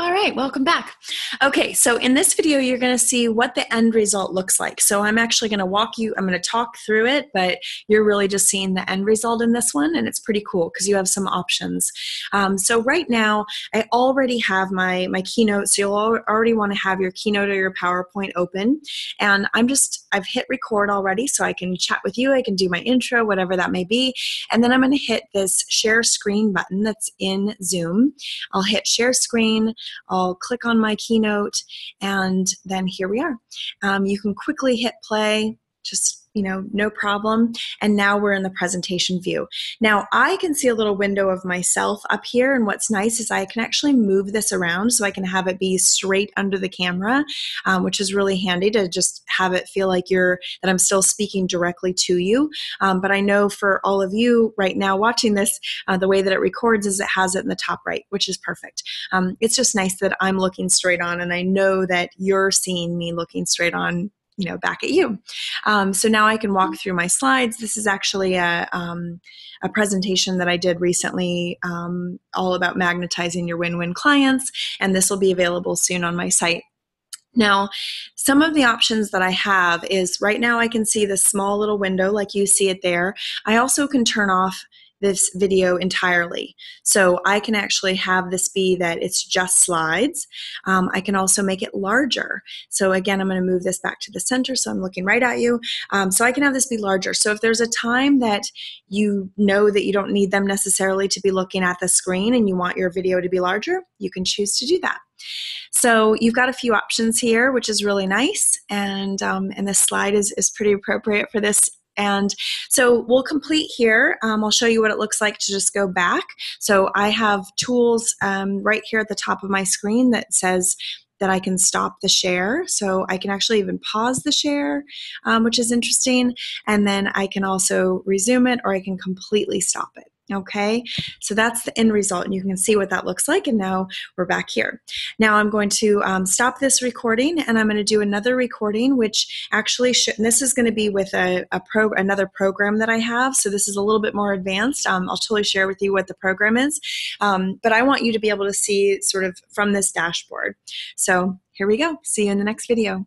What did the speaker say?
All right, welcome back. Okay, so in this video, you're going to see what the end result looks like. So I'm actually going to walk you, I'm going to talk through it, but you're really just seeing the end result in this one, and it's pretty cool because you have some options. Um, so right now, I already have my, my Keynote, so you'll already want to have your Keynote or your PowerPoint open, and I'm just, I've hit record already, so I can chat with you, I can do my intro, whatever that may be, and then I'm going to hit this share screen button that's in Zoom. I'll hit share screen, I'll click on my keynote, and then here we are. Um, you can quickly hit play, just you know, no problem. And now we're in the presentation view. Now I can see a little window of myself up here. And what's nice is I can actually move this around so I can have it be straight under the camera, um, which is really handy to just have it feel like you're, that I'm still speaking directly to you. Um, but I know for all of you right now watching this, uh, the way that it records is it has it in the top right, which is perfect. Um, it's just nice that I'm looking straight on and I know that you're seeing me looking straight on you know back at you. Um, so now i can walk through my slides. This is actually a, um, a presentation that i did recently um, all about magnetizing your win-win clients and this will be available soon on my site. Now, some of the options that I have is right now I can see this small little window like you see it there. I also can turn off this video entirely. So I can actually have this be that it's just slides. Um, I can also make it larger. So again, I'm going to move this back to the center so I'm looking right at you. Um, so I can have this be larger. So if there's a time that you know that you don't need them necessarily to be looking at the screen and you want your video to be larger, you can choose to do that. So you've got a few options here, which is really nice. And, um, and this slide is, is pretty appropriate for this and so we'll complete here. Um, I'll show you what it looks like to just go back. So I have tools um, right here at the top of my screen that says that I can stop the share. So I can actually even pause the share, um, which is interesting. And then I can also resume it or I can completely stop it. Okay, so that's the end result, and you can see what that looks like. And now we're back here. Now I'm going to um, stop this recording, and I'm going to do another recording, which actually should, this is going to be with a, a pro, another program that I have. So this is a little bit more advanced. Um, I'll totally share with you what the program is, um, but I want you to be able to see sort of from this dashboard. So here we go. See you in the next video.